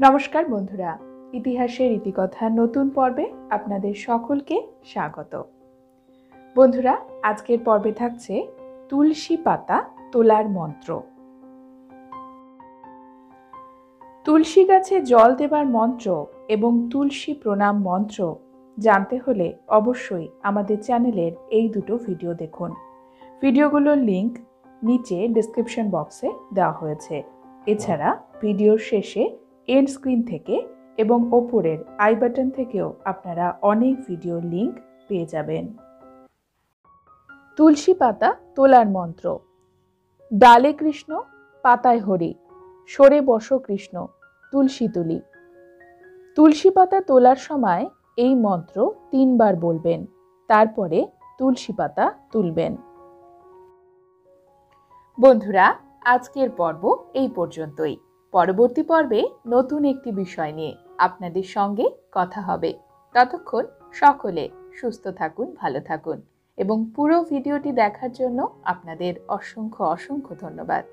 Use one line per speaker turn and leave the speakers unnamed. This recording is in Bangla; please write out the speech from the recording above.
নমস্কার বন্ধুরা, ইতিহাসের ইতিকথা নতুন পর্বে আপনাদের সকলকে স্বাগত। বন্ধুরা, আজকের পর্বে থাকছে তুলসী পাতা তোলার মন্ত্র। তুলসী গাছে জল দেবার মন্ত্র এবং তুলসী প্রণাম মন্ত্র জানতে হলে অবশ্যই আমাদের চ্যানেলের এই দুটো ভিডিও দেখুন। ভিডিওগুলোর লিংক নিচে ডিসক্রিপশন বক্সে দেওয়া হয়েছে। এছাড়া ভিডিওর শেষে এন্ড স্ক্রিন থেকে এবং ওপরের আই বাটন থেকেও আপনারা অনেক ভিডিও লিংক পেয়ে যাবেন। তুলসী পাতা তোলার মন্ত্র। ডালে কৃষ্ণ, পাতায় হরি, সরে বসো কৃষ্ণ, তুলসী তুলি। তুলসী পাতা তোলার সময় এই মন্ত্র তিনবার বলবেন, তারপরে তুলসী পাতা তুলবেন। বন্ধুরা, আজকের পর্ব এই পর্যন্তই। পরবর্তী পর্বে নতুন একটি বিষয় নিয়ে আপনাদের সঙ্গে কথা হবে। ততক্ষণ সকলে সুস্থ থাকুন, ভালো থাকুন এবং পুরো ভিডিওটি দেখার জন্য আপনাদের অসংখ্য অসংখ্য ধন্যবাদ।